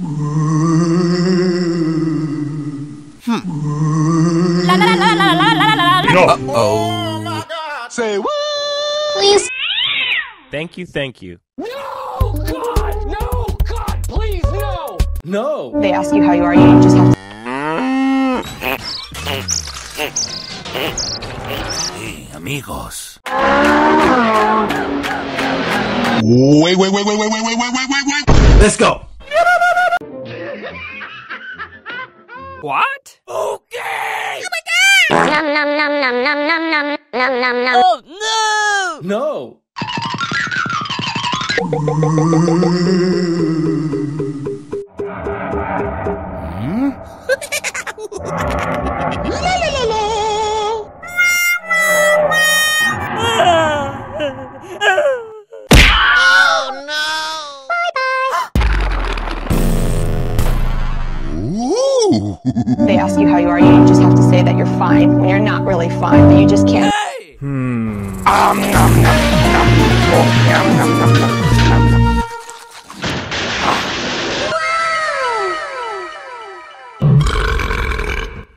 Hmm. Say what? Please. Thank you, thank you. No! God! No! God, please, no! No! They ask you how you are, you just have to. amigos. Wait, wait, wait, wait, wait, wait, wait, wait, wait, wait, wait. Let's go. What? Okay. Oh nom nom nom nom nom nom nom nom nom nom. Oh, no! No! Ooh. They ask you how you are, you just have to say that you're fine when you're not really fine, but you just can't. Hmm. Um, nom, nom, nom. Oh, nom, nom, nom, nom.